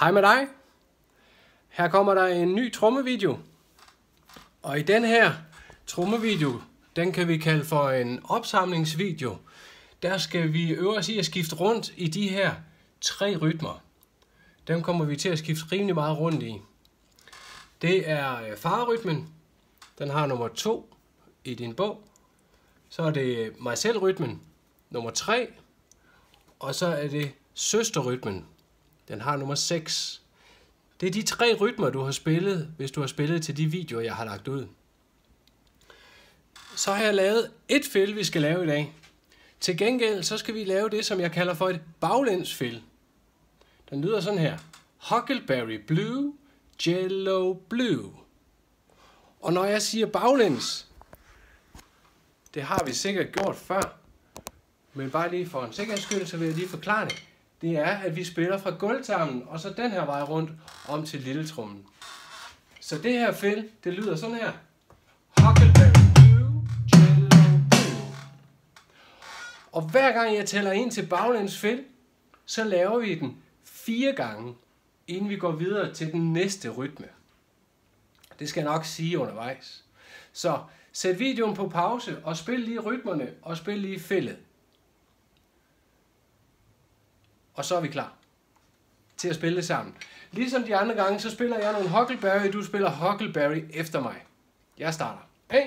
Hej med dig. Her kommer der en ny trommevideo. Og i den her trommevideo, den kan vi kalde for en opsamlingsvideo. Der skal vi øve os i at skifte rundt i de her tre rytmer. Dem kommer vi til at skifte rimelig meget rundt i. Det er øh, farerytmen. farrytmen. Den har nummer 2 i din bog. Så er det mig selv rytmen nummer 3. Og så er det søsterrytmen. Den har nummer 6. Det er de tre rytmer, du har spillet, hvis du har spillet til de videoer, jeg har lagt ud. Så har jeg lavet et fil, vi skal lave i dag. Til gengæld, så skal vi lave det, som jeg kalder for et baglænsfil. Den lyder sådan her. Huckleberry Blue, Jello Blue. Og når jeg siger baglæns, det har vi sikkert gjort før, men bare lige for en sikkerheds skyld, så vil jeg lige forklare det. Det er, at vi spiller fra gulvtarmen, og så den her vej rundt om til lilletrummen. Så det her fæld, det lyder sådan her. Huckleberry Og hver gang jeg tæller ind til baglæns fæld, så laver vi den fire gange, inden vi går videre til den næste rytme. Det skal jeg nok sige undervejs. Så sæt videoen på pause og spil lige rytmerne og spil lige fældet. Og så er vi klar til at spille det sammen. Ligesom de andre gange, så spiller jeg nogle Huckleberry, du spiller Huckleberry efter mig. Jeg starter. 1,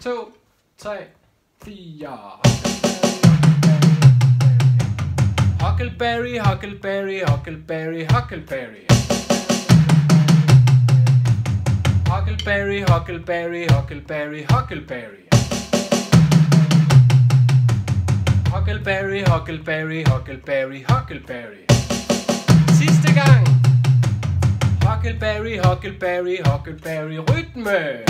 2, 3, 4. Huckleberry, Huckleberry, Huckleberry, Huckleberry. Huckleberry, Huckleberry, Huckleberry, Huckleberry. Huckleberry, Huckleberry, Huckleberry, Huckleberry. Sidste gang. Huckleberry, Huckleberry, Huckleberry, rytme.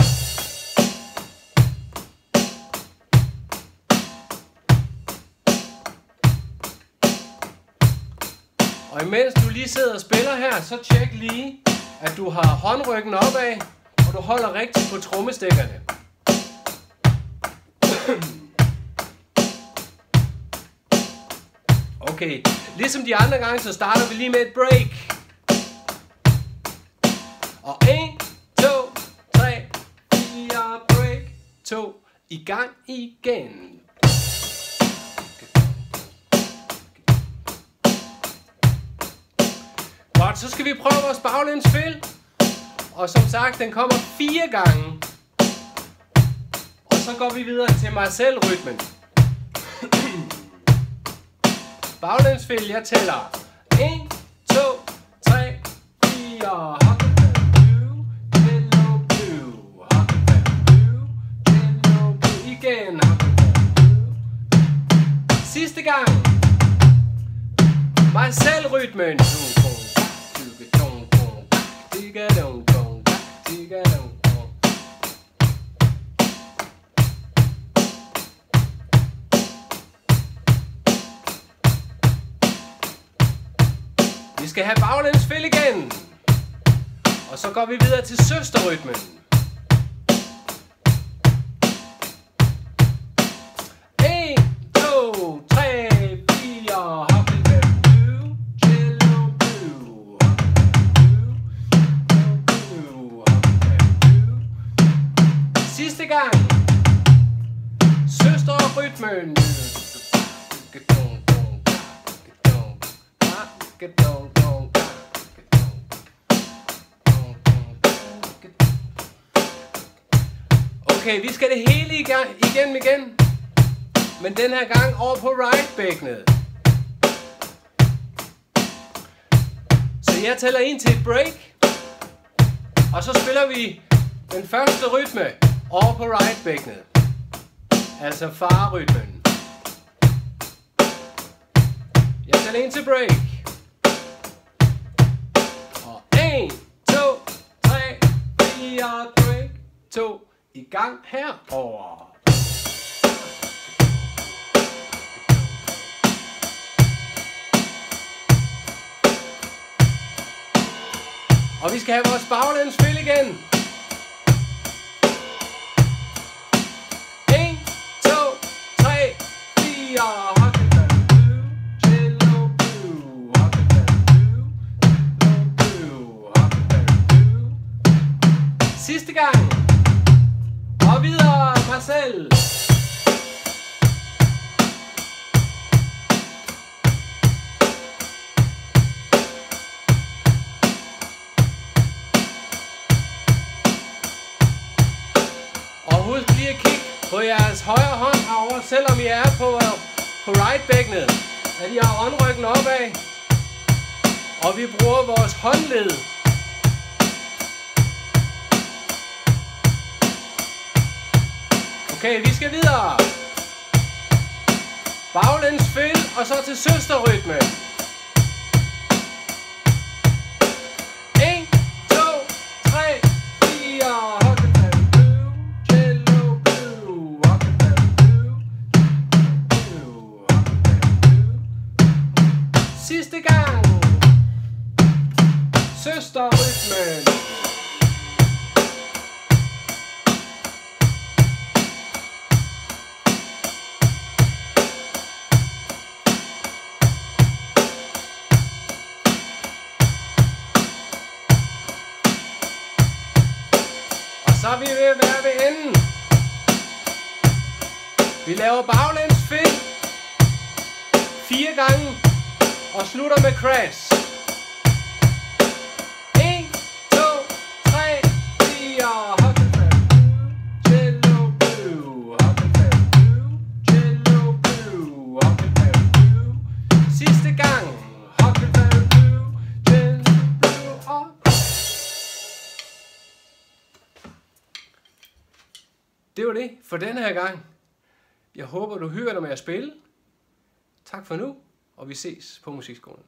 Og imens du lige sidder og spiller her, så tjek lige, at du har håndryggen opad, og du holder rigtigt på trommestikkerne. Okay, ligesom de andre gange, så starter vi lige med et break. Og 1, 2, 3, 4, break, 2, i gang igen. Godt, så skal vi prøve vores baglænsfil. Og som sagt, den kommer fire gange. Og så går vi videre til mig Baglænsfil, jeg tæller. 1, 2, 3, 4. Huckleberry blue, yellow blue. Huckleberry blue, yellow blue. Igen. Huckleberry blue. Sidste gang. Mig selv skal have baglæns fil igen. Og så går vi videre til søsterrytmen. En, to, rytmen. Okay, vi skal det hele i gang, igen igen. Men den her gang over på right-bækkenet. Så jeg tæller ind til et break. Og så spiller vi den første rytme over på right-bækkenet. Altså farrytmen. Jeg tæller ind til break. 4, break, 2, i gang herover. Og vi skal have vores baglænsfil igen. Sidste gang. Og videre, Marcel. Og husk lige at kigge på jeres højre hånd herovre, selvom I er på, øh, på right-bækkenet. At I har håndryggen opad. Og vi bruger vores håndled. Okay, vi skal videre. Baglæns fil, og så til søsterrytme. 1, 2, 3, 4. Sidste gang. Søsterrytmen. Er vi ved at være ved enden. Vi laver baglæns find. Fire gange. Og slutter med crash. Var det for denne her gang. Jeg håber, du hygger dig med at spille. Tak for nu, og vi ses på musikskolen.